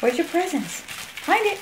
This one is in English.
Where's your presents? Find it.